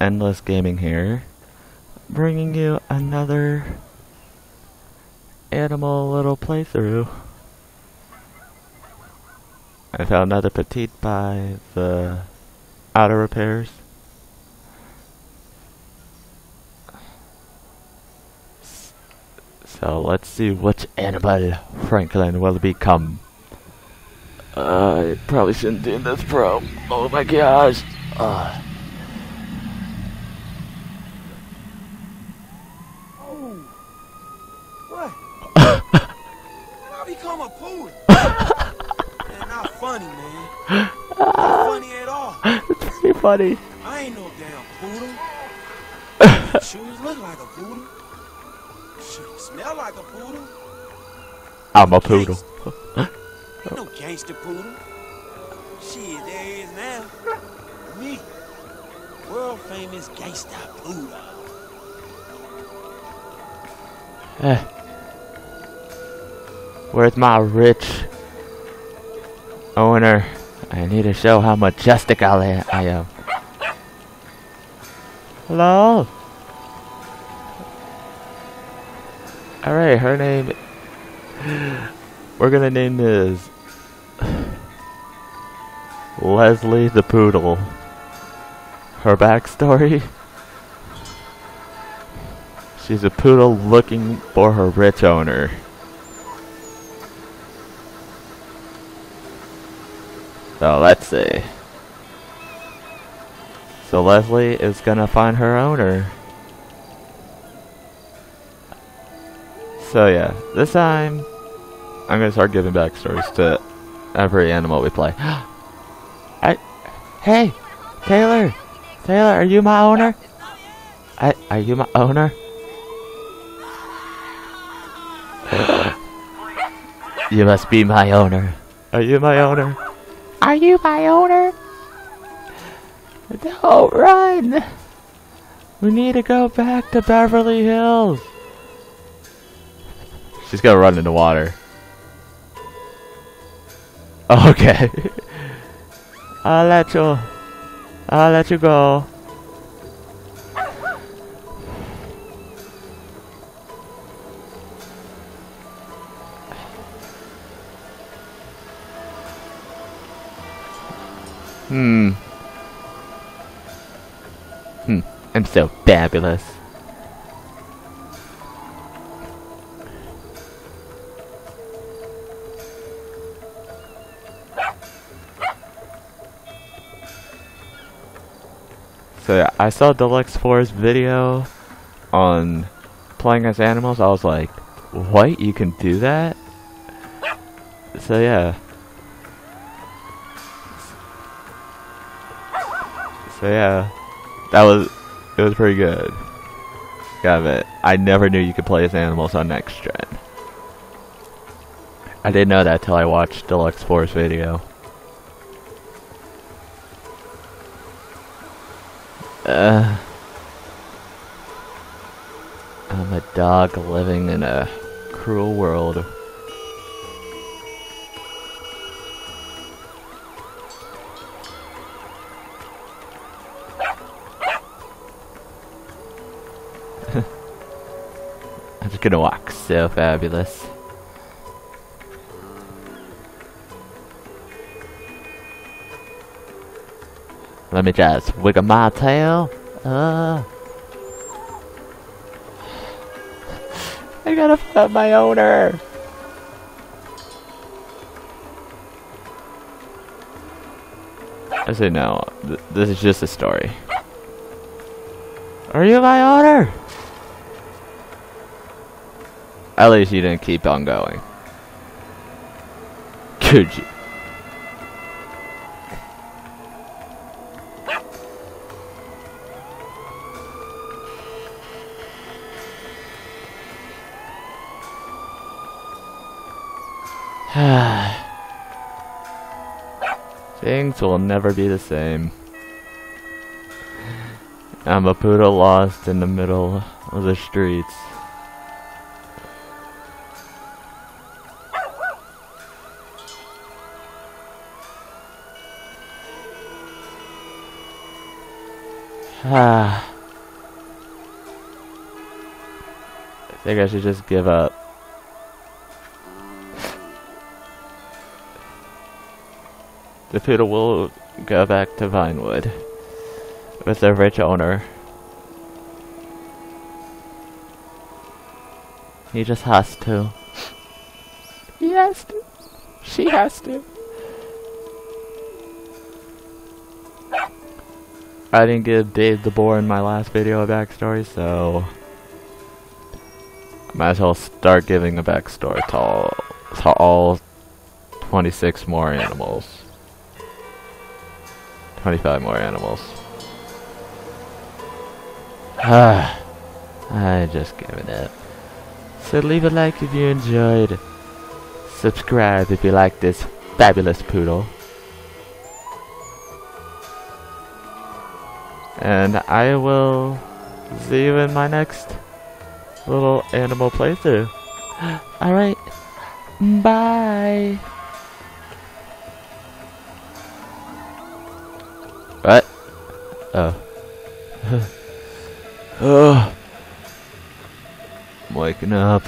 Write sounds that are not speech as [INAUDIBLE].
Endless Gaming here, bringing you another animal little playthrough. I found another peyote by the auto repairs. So let's see which animal Franklin will become. Uh, I probably shouldn't do this, bro. Oh my gosh. Uh. What? I become [LAUGHS] man, not funny, man. Not funny at all. It's pretty funny. I ain't no damn poodle. [LAUGHS] Shoes look like a poodle. Shit, smell like a poodle. I'm a poodle. Ain't no gangster poodle. Shit, there is now. Me. World famous gangster poodle. Eh. Where's my rich owner? I need to show how majestic I I am. Hello? Alright, her name. [GASPS] We're gonna name this. [SIGHS] Leslie the Poodle. Her backstory. [LAUGHS] She's a poodle looking for her rich owner. So let's see. So Leslie is gonna find her owner. So yeah, this time I'm gonna start giving backstories to every animal we play. [GASPS] I, hey, Taylor, Taylor, are you my owner? I, are you my owner? [GASPS] you must be my owner. Are you my owner? Are you my owner? Don't run! We need to go back to Beverly Hills. She's gonna run into water. [LAUGHS] Okay. I'll let you. I'll let you go. Hmm. Hmm. I'm so fabulous. So yeah, I saw Deluxe 4's video on playing as animals. I was like, what? You can do that? So yeah. So yeah, that was it was pretty good. Got it. I never knew you could play as animals on next gen. I didn't know that till I watched Deluxe 4's video. Uh, I'm a dog living in a cruel world. Gonna walk so fabulous. Let me just wiggle my tail. Uh. I gotta find my owner. I say no. Th this is just a story. Are you my owner? At least you didn't keep on going. Could you? [SIGHS] Things will never be the same. I'm a poodle lost in the middle of the streets. I think I should just give up. The poodle will go back to Vinewood with a rich owner. He just has to. He has to. She has to. I didn't give Dave the Boar in my last video a backstory, so I might as well start giving a backstory to all, to all 26 more animals. 25 more animals. Ah, [SIGHS] I just giving it. Up. So leave a like if you enjoyed. Subscribe if you like this fabulous poodle. And I will see you in my next little animal playthrough. [GASPS] Alright. Bye. What? Oh. [LAUGHS] oh. I'm waking up.